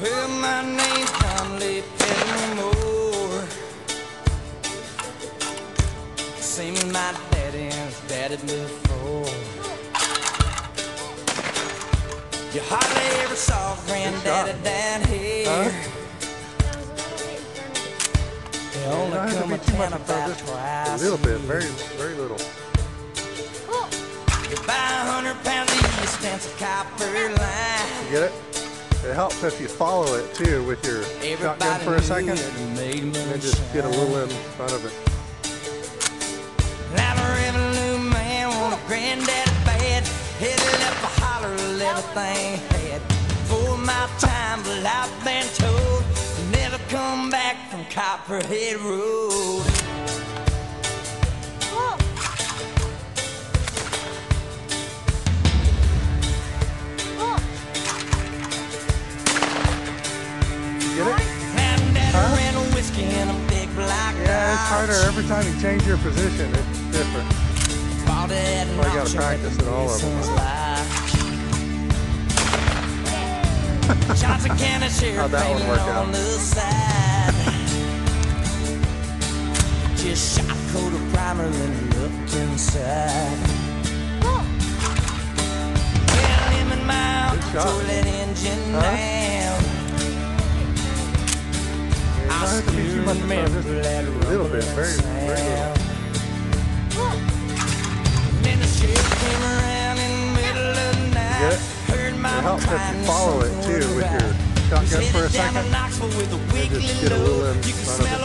my name's Conley Pettimore. Same as my daddy his daddy before. You hardly ever saw granddaddy down here. Huh? They only to come a town about twice A little bit, very, very little. You buy a hundred pounds of and copper line. You get it? It helps if you follow it too with your shotgun for a second, knew it made and then just get a little in front of it. Now revenue man want a granddaddy bad. Headed up a holler, everything had. For my time, but I've been told to never come back from Copperhead Road. Get it? Huh? Yeah, it's harder every time you change your position. It's different. Well, I gotta practice at all of them. How'd that one work out? Just shot coat of primer and looked inside. Good shot. Huh? A little bit, very, very little. Then the sheriff came around in the middle of the night. it? Heard my It helps if you follow it too with your shotgun for a second. A just get a little load. in You can front of smell